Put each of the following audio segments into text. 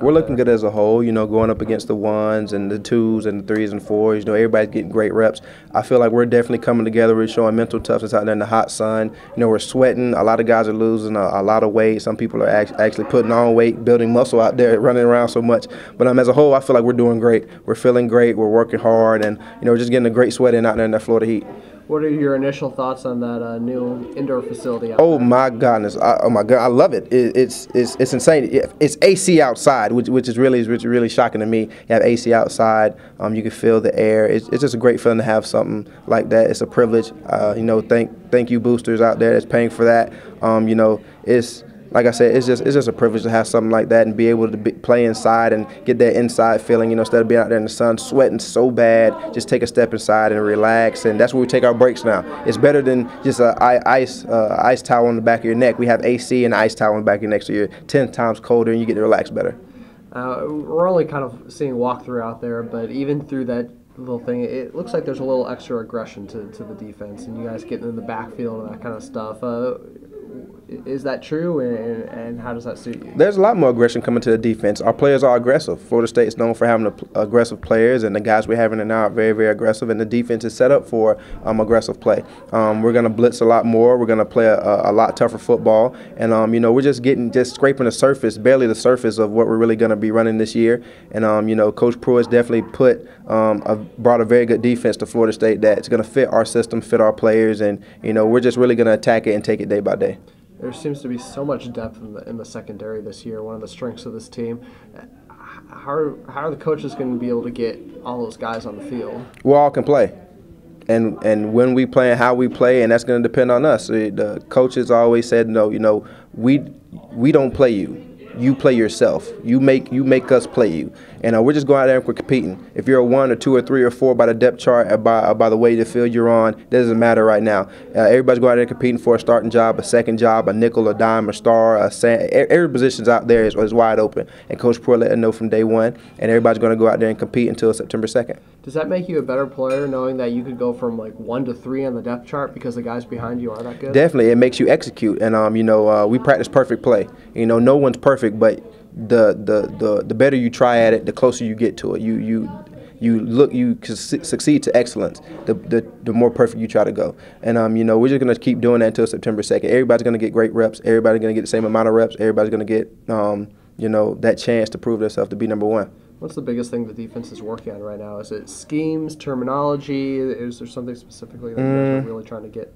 We're looking good as a whole, you know, going up against the ones and the twos and the threes and fours. You know, everybody's getting great reps. I feel like we're definitely coming together. We're showing mental toughness out there in the hot sun. You know, we're sweating. A lot of guys are losing a, a lot of weight. Some people are act actually putting on weight, building muscle out there, running around so much. But um, as a whole, I feel like we're doing great. We're feeling great. We're working hard, and you know, just getting a great sweat in out there in that Florida heat. What are your initial thoughts on that uh, new indoor facility? oh there? my goodness! I, oh my god, I love it. it it's it's it's insane. it's AC outside, which which is really which is really shocking to me. You have AC outside. Um, you can feel the air. It's, it's just a great feeling to have something like that. It's a privilege. Uh, you know, thank thank you boosters out there that's paying for that. Um, you know, it's like I said, it's just it's just a privilege to have something like that and be able to be, play inside and get that inside feeling. You know, instead of being out there in the sun sweating so bad, just take a step inside and relax. And that's where we take our breaks now. It's better than just a ice uh, ice towel on the back of your neck. We have AC and ice towel on the back of your neck, so you're ten times colder and you get to relax better. Uh, we're only kind of seeing walkthrough out there, but even through that little thing, it looks like there's a little extra aggression to, to the defense, and you guys getting in the backfield and that kind of stuff. Uh, is that true, and, and, how does that suit you? There's a lot more aggression coming to the defense. Our players are aggressive. Florida State is known for having aggressive players, and the guys we're having now are very, very aggressive, and the defense is set up for um, aggressive play. Um, we're going to blitz a lot more. We're going to play a, a, lot tougher football, and um, you know we're just getting just scraping the surface, barely the surface of what we're really going to be running this year. And um, you know, Coach Pruitt has definitely put um, a, brought a very good defense to Florida State that's going to fit our system, fit our players, and you know we're just really going to attack it and take it day by day there seems to be so much depth in the in the secondary this year. One of the strengths of this team. How are, how are the coaches going to be able to get all those guys on the field? We all can play, and and when we play and how we play, and that's going to depend on us. The coaches always said, no, you know, we we don't play you you play yourself. You make you make us play you. And uh, we're just going out there and we're competing. If you're a one or two or three or four by the depth chart, uh, by, uh, by the way the field you're on, that doesn't matter right now. Uh, everybody's going out there competing for a starting job, a second job, a nickel, a dime, a star, a sand. Every position's out there is, is wide open. And Coach Pruitt let them know from day one. And everybody's going to go out there and compete until September 2nd. Does that make you a better player knowing that you could go from like one to three on the depth chart because the guys behind you are that good? Definitely, it makes you execute. And um, you know, uh, we practice perfect play. You know, no one's perfect, but the, the, the, the better you try at it, the closer you get to it. You, you, you look you succeed to excellence the, the, the more perfect you try to go and um, you know we're just going to keep doing that until september 2nd everybody's going to get great reps everybody's going to get the same amount of reps everybody's going to get um, you know that chance to prove themselves to be number one What's the biggest thing the defense is working on right now? Is it schemes, terminology? Is there something specifically that mm. you're really trying to get?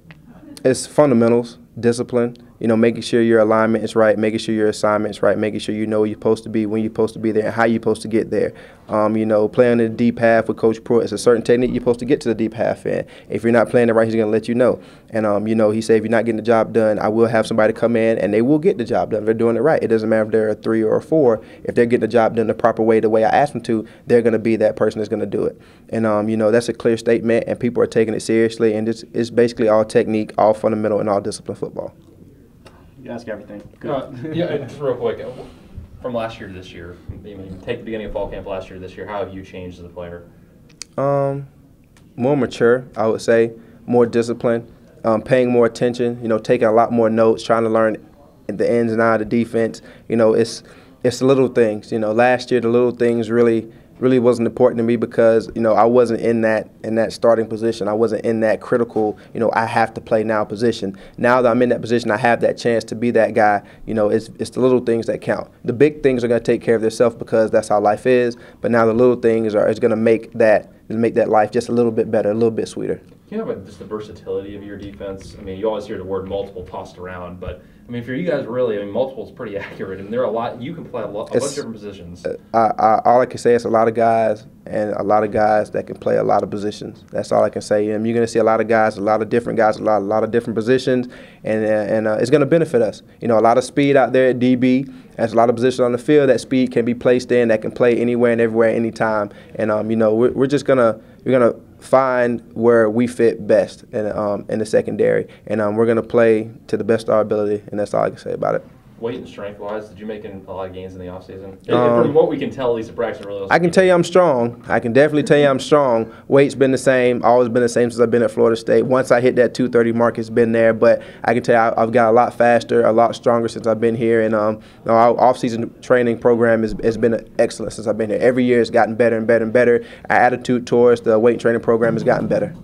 It's fundamentals, discipline, you know, making sure your alignment is right, making sure your assignment is right, making sure you know you're supposed to be, when you're supposed to be there, and how you're supposed to get there. Um, you know, playing the deep half with Coach Pruitt, it's a certain technique you're supposed to get to the deep half in. If you're not playing it right, he's going to let you know. And, um, you know, he said if you're not getting the job done, I will have somebody come in and they will get the job done. They're doing it right. It doesn't matter if they're a three or a four. If they're getting the job done the proper way, the way I asked them to, they're going to be that person that's going to do it. And, um, you know, that's a clear statement, and people are taking it seriously. And it's, it's basically all technique, all fundamental, and all discipline football. You ask everything. Uh, yeah, just real quick. Uh, from last year to this year, I mean, take the beginning of fall camp last year to this year. How have you changed as a player? Um, more mature, I would say. More disciplined, um, paying more attention. You know, taking a lot more notes, trying to learn the ins and outs of the defense. You know, it's it's the little things. You know, last year the little things really really wasn't important to me because you know I wasn't in that in that starting position. I wasn't in that critical you know I have to play now position. Now that I'm in that position, I have that chance to be that guy. You know, it's it's the little things that count. The big things are going to take care of themselves because that's how life is. But now the little things are is going to make that make that life just a little bit better, a little bit sweeter. Can you talk about just the versatility of your defense? I mean, you always hear the word multiple tossed around, but I mean, for you guys, really, I mean, multiple is pretty accurate, and there are a lot. You can play a, lot, a bunch of different positions. Uh, I, I, all I can say is a lot of guys, and a lot of guys that can play a lot of positions. That's all I can say. And you're going to see a lot of guys, a lot of different guys, a lot, a lot of different positions, and uh, and uh, it's going to benefit us. You know, a lot of speed out there at DB. There's a lot of positions on the field that speed can be placed in, that can play anywhere and everywhere, anytime. And um, you know, we're, we're just gonna we're gonna find where we fit best in, um, in the secondary, and um, we're going to play to the best of our ability, and that's all I can say about it. Weight and strength wise, did you make a lot of gains in the off season? Um, From what we can tell, Lisa Braxton really. I can tell you I'm strong. I can definitely tell you I'm strong. Weight's been the same, always been the same since I've been at Florida State. Once I hit that 230 mark, it's been there. But I can tell you I- I've got a lot faster, a lot stronger since I've been here. And um, our off-season training program has, has been excellent since I've been here. Every year it's gotten better and better and better. Our attitude towards the weight training program has gotten better.